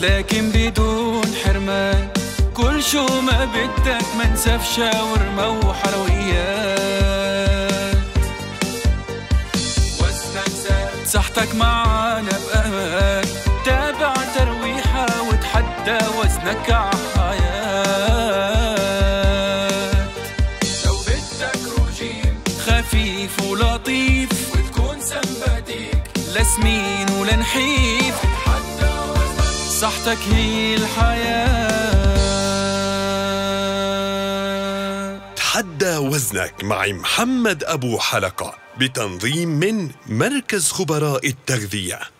لكن بدون حرمان كل شو ما بدك منسف شاورما وحلويات صحتك معانا بأمان. تابع ترويحة وتحدى وزنك عالحياة لو بدك رجيم خفيف ولطيف. وتكون سمباتيك. لسمين ولنحيف تحدى وزنك صحتك هي الحياة. تحدى وزنك مع محمد أبو حلقة بتنظيم من مركز خبراء التغذية.